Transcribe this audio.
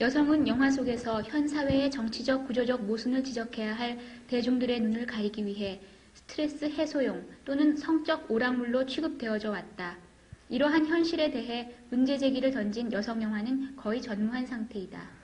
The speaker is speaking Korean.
여성은 영화 속에서 현 사회의 정치적 구조적 모순을 지적해야 할 대중들의 눈을 가리기 위해 스트레스 해소용 또는 성적 오락물로 취급되어져 왔다. 이러한 현실에 대해 문제 제기를 던진 여성 영화는 거의 전무한 상태이다.